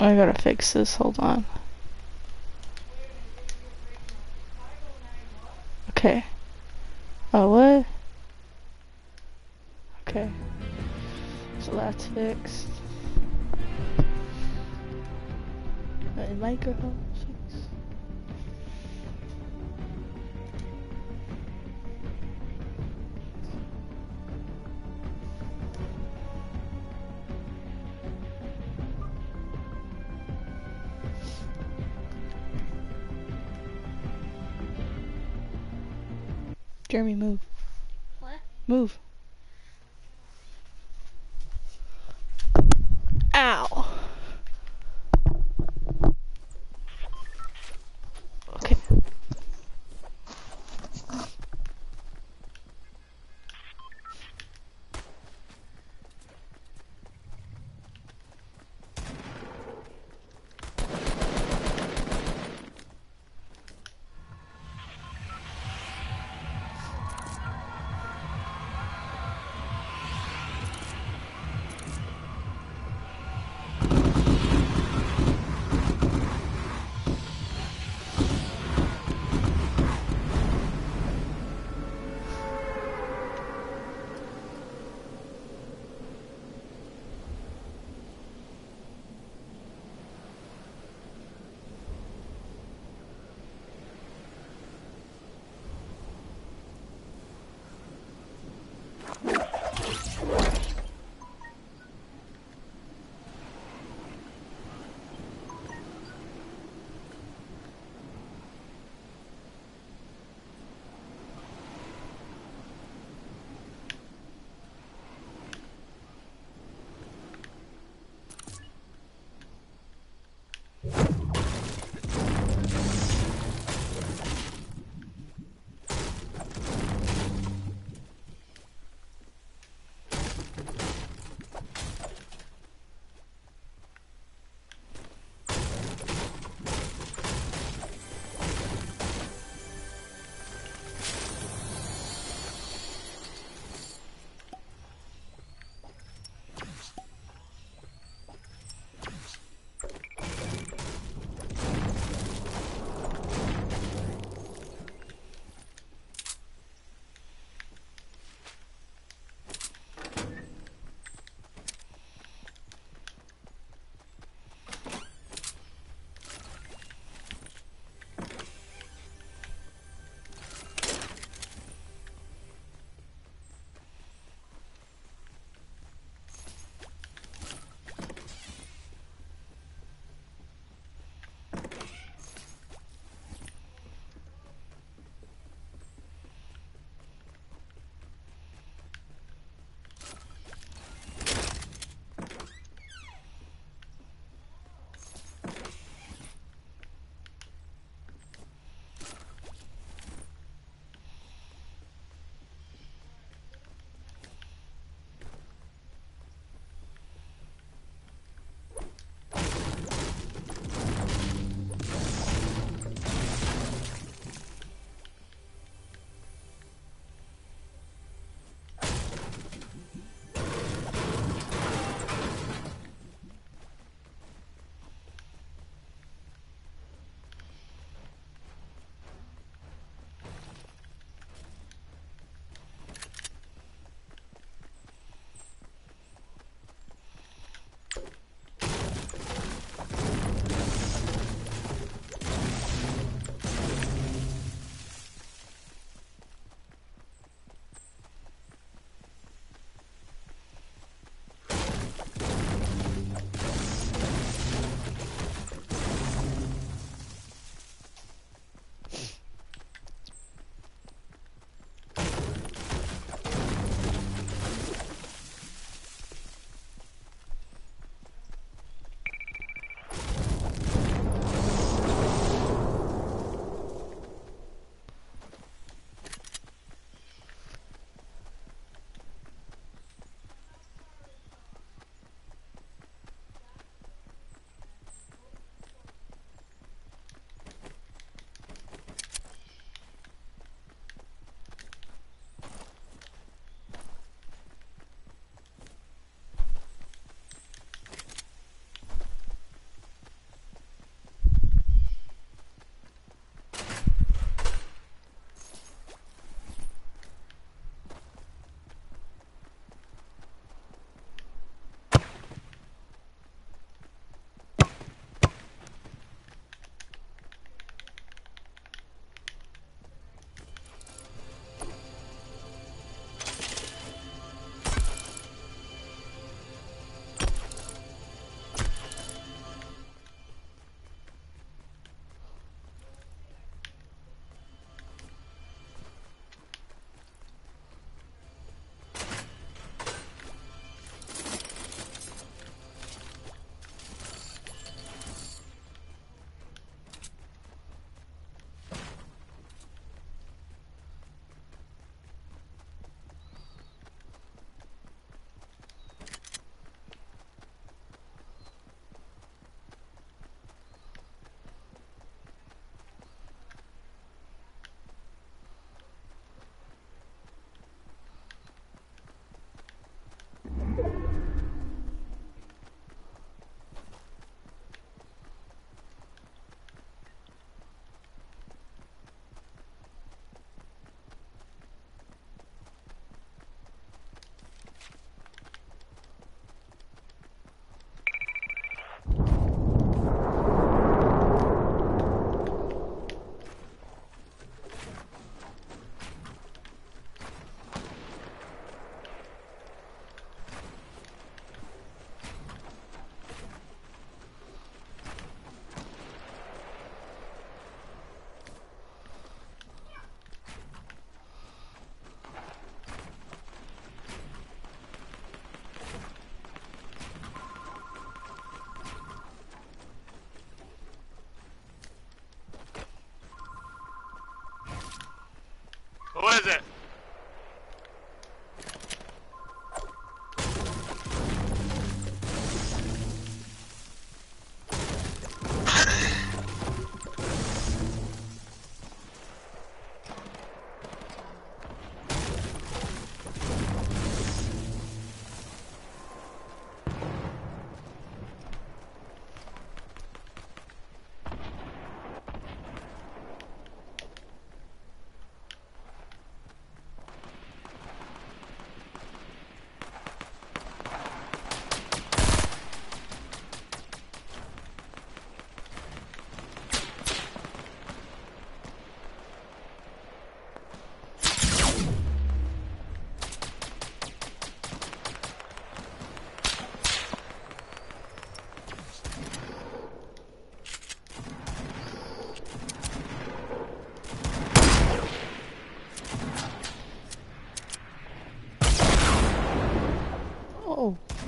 I gotta fix this, hold on. Okay. Oh, what? Okay. So that's fixed. The microphone Jeremy, move. What? Move.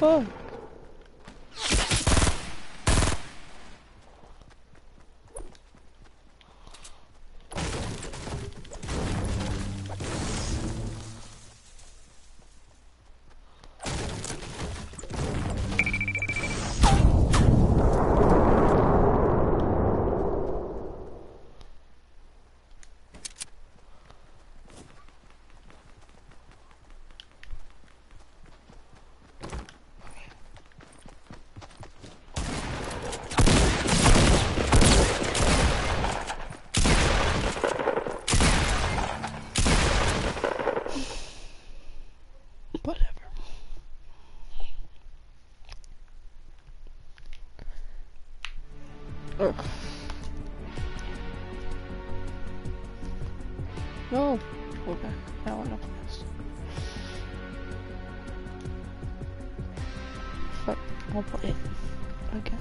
Fuck. Ugh. No. Okay. I want to fast. Fuck. I'll play it again.